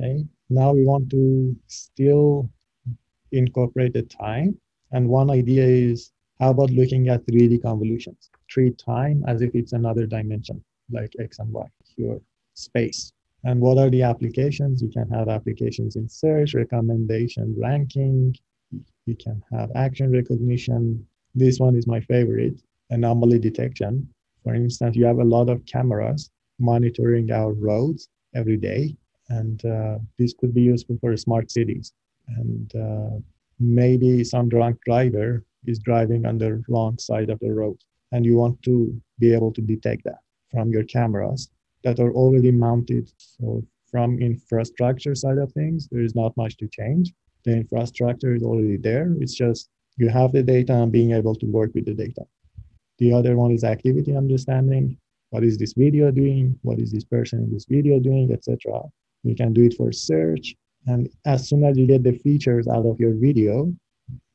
Okay, now we want to still incorporate the time. And one idea is how about looking at 3D convolutions? Treat time as if it's another dimension, like X and Y, your space. And what are the applications? You can have applications in search, recommendation, ranking. You can have action recognition. This one is my favorite anomaly detection. For instance, you have a lot of cameras monitoring our roads every day, and uh, this could be useful for smart cities. And uh, maybe some drunk driver is driving on the wrong side of the road, and you want to be able to detect that from your cameras that are already mounted. So from infrastructure side of things, there is not much to change. The infrastructure is already there. It's just you have the data and being able to work with the data. The other one is activity understanding. What is this video doing? What is this person in this video doing, etc. You can do it for search. And as soon as you get the features out of your video,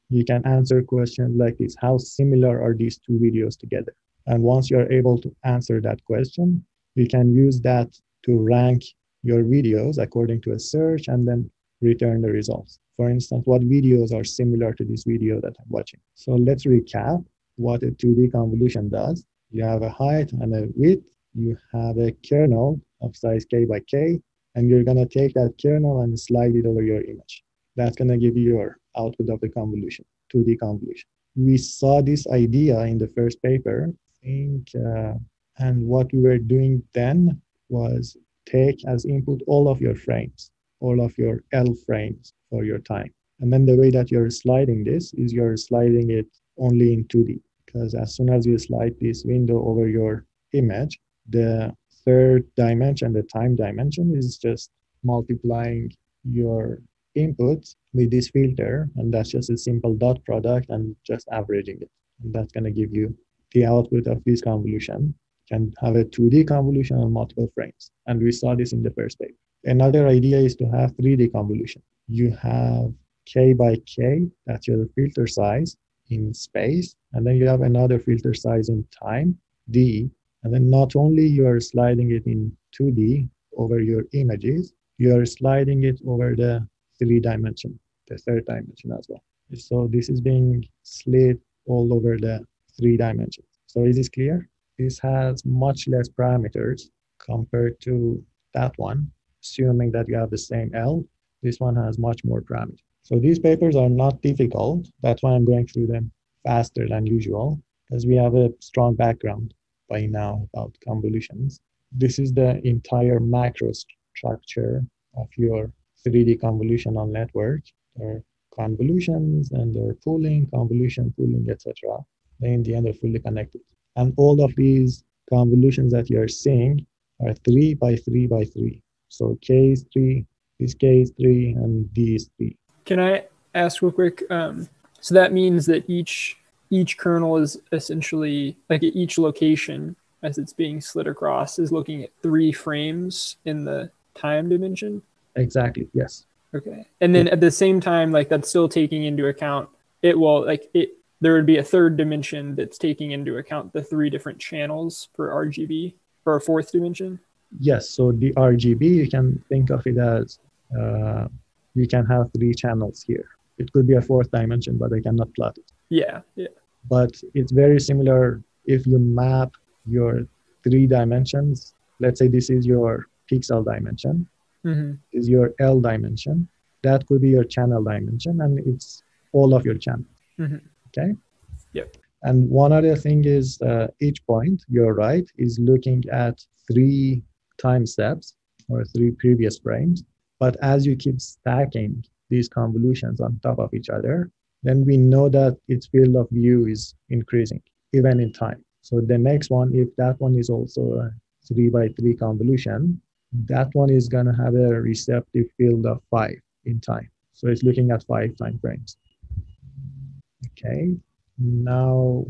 you can answer questions like this How similar are these two videos together? And once you're able to answer that question, you can use that to rank your videos according to a search and then return the results. For instance, what videos are similar to this video that I'm watching? So let's recap what a 2D convolution does. You have a height and a width. You have a kernel of size k by k, and you're going to take that kernel and slide it over your image. That's going to give you your output of the convolution, 2D convolution. We saw this idea in the first paper, I think, uh, and what we were doing then was take as input all of your frames, all of your L frames for your time. And then the way that you're sliding this is you're sliding it only in 2D because as soon as you slide this window over your image, the third dimension, the time dimension, is just multiplying your input with this filter, and that's just a simple dot product and just averaging it. And that's going to give you the output of this convolution. Can have a 2D convolution on multiple frames. And we saw this in the first paper. Another idea is to have 3D convolution. You have k by k, that's your filter size, in space, and then you have another filter size in time, D, and then not only you are sliding it in 2D over your images, you are sliding it over the three dimension, the third dimension as well. So this is being slid all over the three dimensions. So is this clear? This has much less parameters compared to that one, assuming that you have the same L. This one has much more parameters. So these papers are not difficult. That's why I'm going through them faster than usual, because we have a strong background by now about convolutions. This is the entire macro structure of your 3D convolutional network. There are convolutions and they're pooling, convolution, pooling, etc. In the end are fully connected. And all of these convolutions that you're seeing are three by three by three. So K is three, this K is three, and D is three. Can I ask real quick? Um, so that means that each each kernel is essentially like each location as it's being slid across is looking at three frames in the time dimension. Exactly. Yes. Okay. And then at the same time, like that's still taking into account it will like it there would be a third dimension that's taking into account the three different channels for RGB or a fourth dimension. Yes. So the RGB you can think of it as uh, you can have three channels here. It could be a fourth dimension, but I cannot plot it. Yeah, yeah. But it's very similar if you map your three dimensions. Let's say this is your pixel dimension, mm-hmm. is your L dimension. That could be your channel dimension, and it's all of your channels. Mm-hmm. Okay. Yep. And one other thing is uh, each point, you're right, is looking at three time steps or three previous frames. But as you keep stacking these convolutions on top of each other, then we know that its field of view is increasing even in time. So the next one, if that one is also a three by three convolution, that one is going to have a receptive field of five in time. So it's looking at five time frames. Okay, now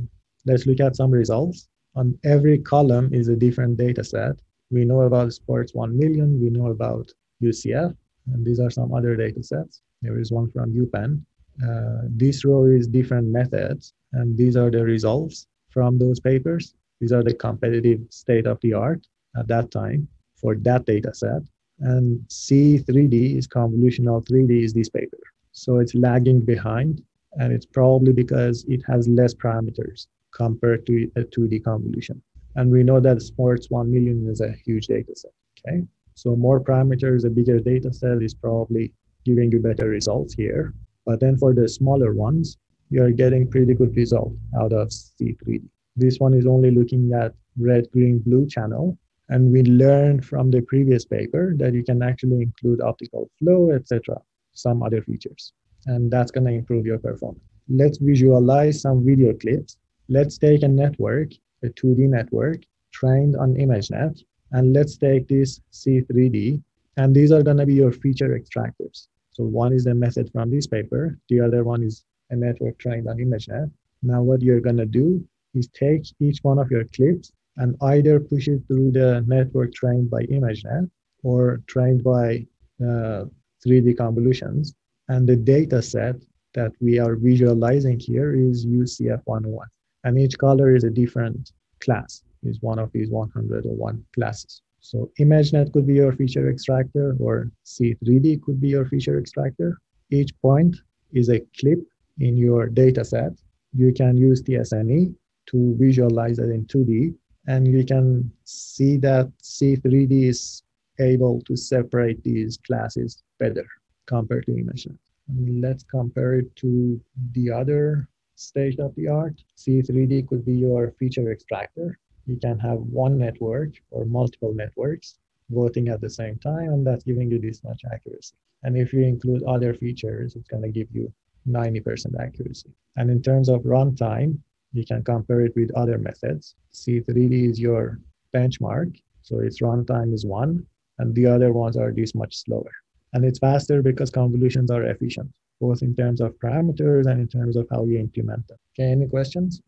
let's look at some results. On every column is a different data set. We know about sports 1 million, we know about UCF, and these are some other data sets. There is one from UPenn. Uh, this row is different methods, and these are the results from those papers. These are the competitive state of the art at that time for that data set. And C3D is convolutional 3D is this paper. So it's lagging behind, and it's probably because it has less parameters compared to a 2D convolution. And we know that sports 1 million is a huge data set. Okay. So more parameters, a bigger data set is probably giving you better results here. But then for the smaller ones, you're getting pretty good result out of C3D. This one is only looking at red, green, blue channel. And we learned from the previous paper that you can actually include optical flow, etc., some other features. And that's going to improve your performance. Let's visualize some video clips. Let's take a network, a 2D network trained on ImageNet, and let's take this C3D. And these are going to be your feature extractors. So one is the method from this paper. The other one is a network trained on ImageNet. Now what you're going to do is take each one of your clips and either push it through the network trained by ImageNet or trained by uh, 3D convolutions. And the data set that we are visualizing here is UCF101. And each color is a different class, is one of these 101 classes. So ImageNet could be your feature extractor or C3D could be your feature extractor. Each point is a clip in your data set. You can use the SNE to visualize it in 2D and you can see that C3D is able to separate these classes better compared to ImageNet. Let's compare it to the other state of the art. C3D could be your feature extractor. You can have one network or multiple networks voting at the same time, and that's giving you this much accuracy. And if you include other features, it's going to give you 90% accuracy. And in terms of runtime, you can compare it with other methods. C3D is your benchmark, so its runtime is one, and the other ones are this much slower. And it's faster because convolutions are efficient, both in terms of parameters and in terms of how you implement them. Okay, any questions?